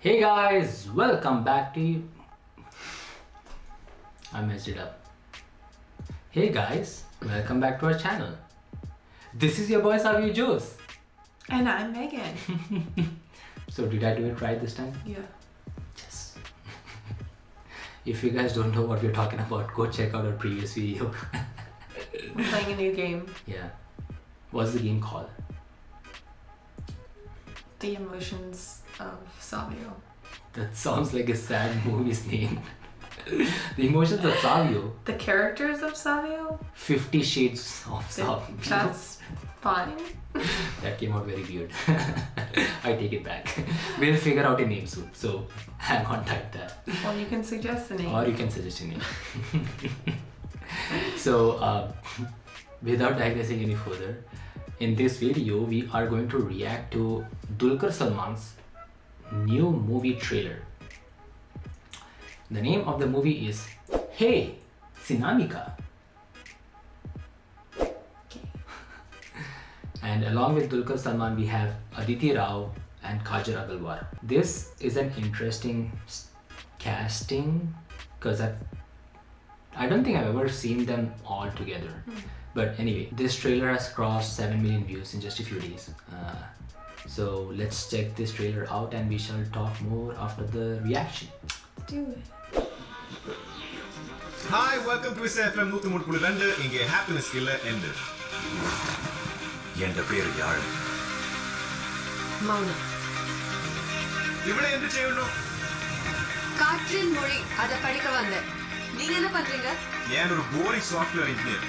Hey guys, welcome back to you. I messed it up. Hey guys, welcome back to our channel. This is your boy Savio Jose. And I'm Megan. So did I do it right this time? yeah. Yes. if you guys don't know what we're talking about, go check out our previous video. We're playing a new game. yeah. What's the game called? The Emotions of Savio. That sounds like a sad movie's name. the emotions of Savio. The characters of Savio? Fifty Shades of Savio. That's fine. That came out very weird. I take it back. We'll figure out a name soon. So hang on tight there. Well, you can suggest a name. Or you can suggest a name. so uh, without digressing any further, in this video we are going to react to Dulquer Salmaan's new movie trailer. The name of the movie is Hey Sinamika. And along with Dulquer Salmaan, we have Aditi Rao and Kajal Aggarwal. This is an interesting casting because I've I don't think I've ever seen them all together. But anyway, this trailer has crossed 7 million views in just a few days. Uh, so let's check this trailer out and we shall talk more after the reaction. Do it. Hi welcome to FM நூத்தி மூணு புள்ளி ரெண்டு இங்க happiness இல்ல end എന്റെ പേര് യാഴ് மௌனம் ഇവിടെ എന്ത് ചെയ്യുന്നു காற்றின் மொழி அத படிக்க வந்தேன் நீங்க என்ன பண்றீங்க? ஏன் ஒரு போரிங் சாஃப்ட்வேர் இன்ஜினியர்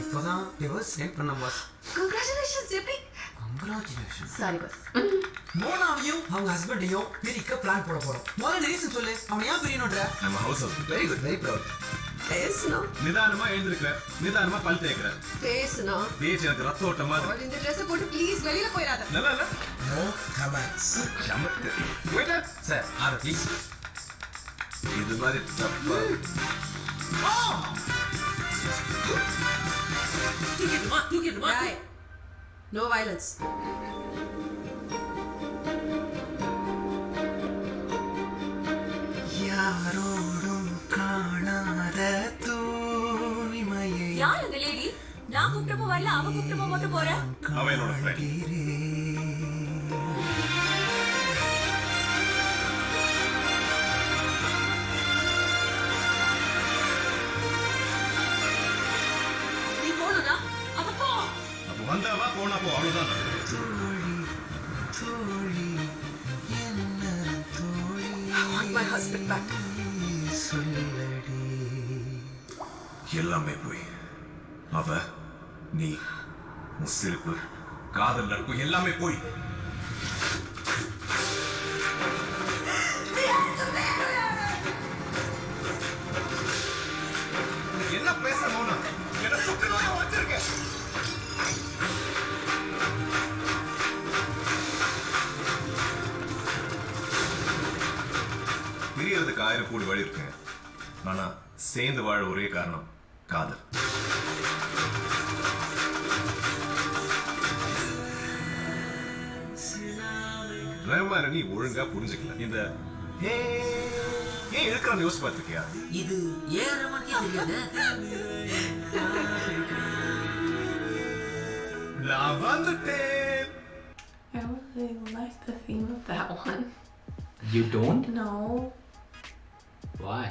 இப்போதான் டிவோர்ஸ் சென்ட் பண்ண பாஸ் கங்க்ராச்சுலேஷன்ஸ் எப்படி? கங்க்ராச்சுலேஷன் சாரி பாஸ் மோனாவையும் அவங்க ஹஸ்பண்டையும் பிரிக்க பிளான் போட போறோம். சொல்லு. அவன் ஏன் பிரியணுன்ற நம்ம ஹவுஸ் வெரி குட் வெரி பேசணும் நிதானமா எழுந்திருக்கிற நிதானமா பல் தேய்க்கிற. பேசணும் பேச்சு எனக்கு ரத்த ஓட்ட மாதிரி. அவள் இந்த ட்ரெஸ் போட்டு ப்ளீஸ் வெளியில போயிடாத. இல்ல நோ கமெண்ட்ஸ் சமத்து. Waiter, சார் ஆறு ப்ளீஸ் இது மாதிரி தப்பா. நோ வயலன்ஸ் யார் அந்த லேடி நான் கூப்பிட்டப்போ வரல அவ கூப்பிட்டப்போ மட்டும் போற அவன் என்னோட friend. நீ போகணும்னா அப்ப போ அப்ப வந்தவா போனா போ அவ்வளவுதான் தோழி என்ன தோழி want my husband back. சொல்லடி எல்லாமே போய் அவ நீ உன் காதல் நட்பு எல்லாமே போய். என்ன பேச என்ன பிரியறதுக்கு ஆயிரம் கோடி வழி இருக்கேன் ஆனா சேர்ந்து வாழ ஒரே காரணம் காதல். நீ ஒழுங்கா புரிஞ்சுக்கல இந்த ஏ ஏன் இழுக்கிறான்னு யோசிச்சு பார்த்திருக்கியா இது ஏன் ரமணிக்கே தெரியாது நான் வந்துட்டேன் I don't really like the theme of that one. You don't? No. Why?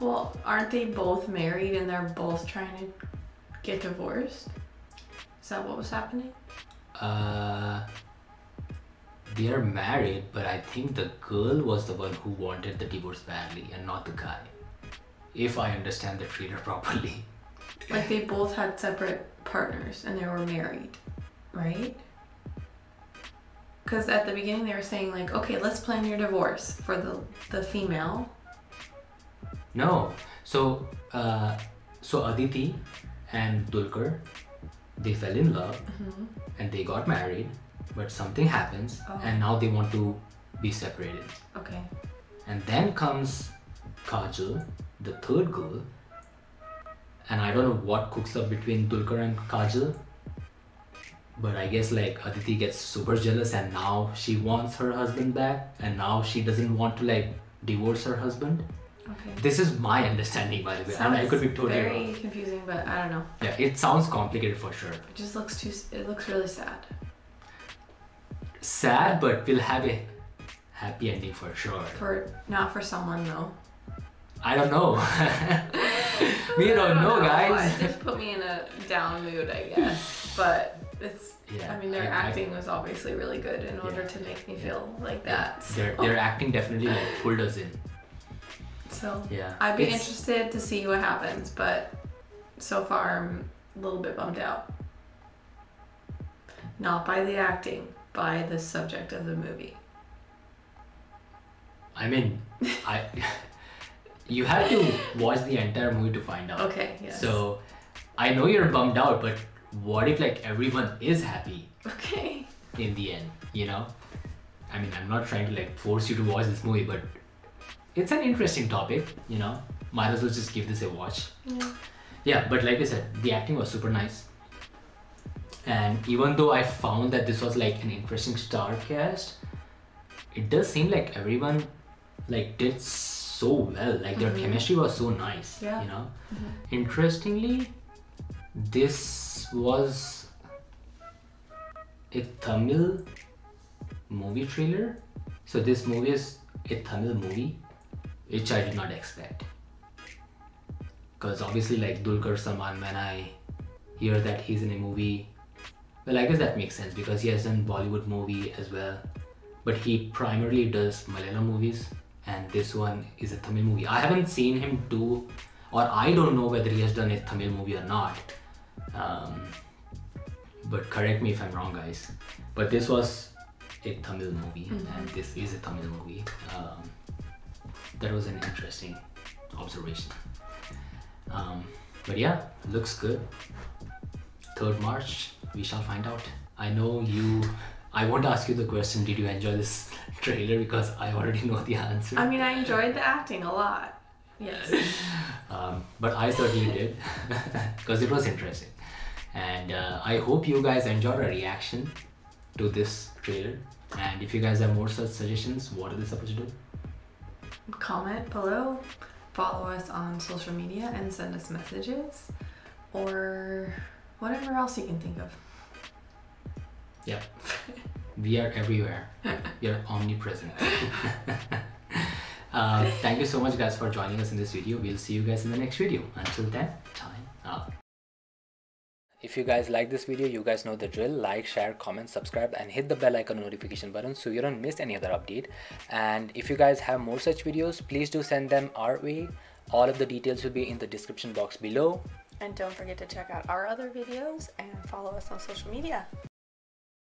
Well, aren't they both married and they're both trying to get divorced? Is that what was happening? Uh, they are married, but I think the girl was the one who wanted the divorce badly and not the guy. If I understand the trailer properly. Like they both had separate partners and they were married, right? Because at the beginning they were saying like, okay, let's plan your divorce for the the female. No. So, uh, so Aditi and Dulquer, they fell in love mm-hmm. and they got married, but something happens Oh. and now they want to be separated. Okay. And then comes Kajal, the third girl, and I don't know what cooks up between Dulquer and Kajal. But I guess like Aditi gets super jealous and now she wants her husband back and now she doesn't want to like divorce her husband. Okay. This is my understanding by the way. and I could be totally very wrong. confusing, but I don't know. Yeah, it sounds complicated for sure. It just looks too. It looks really sad. Sad, but we'll have a happy ending for sure. For not for someone though. I don't know. we I don't know, It guys. just put me in a down mood, I guess. But it's. Yeah, I mean, their I- I- acting was obviously really good in order to make me feel like that. Their, their acting definitely like pulled us in. So Yeah. I'd be It's- interested to see what happens, but so far I'm a little bit bummed out. Not by the acting, by the subject of the movie. I mean, I you have to watch the entire movie to find out. Okay, yes. So I know you're bummed out, but what if like everyone is happy Okay. in the end? You know? I mean, I'm not trying to like force you to watch this movie, but it's an interesting topic. You know, might as well just give this a watch. Yeah. Yeah, but like I said, the acting was super nice. And even though I found that this was like an interesting star cast, it does seem like everyone like did so well. Like their mm-hmm. chemistry was so nice. Yeah. You know? Mm-hmm. Interestingly, this was a Tamil movie trailer. So this movie is a Tamil movie, which I did not expect. Because obviously like Dulquer Salmaan when I hear that he's in a movie well I guess that makes sense because he has done Bollywood movie as well. But he primarily does Malayalam movies and this one is a Tamil movie. I haven't seen him do or I don't know whether he has done a Tamil movie or not. Um, but correct me if I'm wrong guys. But this was a Tamil movie and this is a Tamil movie. Um, that was an interesting observation um, but yeah, looks good. 3rd March, we shall find out. I know you. I won't ask you the question, did you enjoy this trailer? Because I already know the answer. I mean, I enjoyed the acting a lot. Yes. Um, but I certainly did because it was interesting. And uh, I hope you guys enjoyed our reaction to this trailer. And if you guys have more such suggestions, what are they supposed to do? Comment below, follow us on social media, and send us messages, or whatever else you can think of. Yep. we are everywhere. We are omnipresent. uh, thank you so much guys for joining us in this video. We'll see you guys in the next video. Until then, out. If you guys like this video, you guys know the drill. Like, share, comment, subscribe and hit the bell icon notification button so you don't miss any other update. And if you guys have more such videos, please do send them our way. All of the details will be in the description box below. And don't forget to check out our other videos and follow us on social media.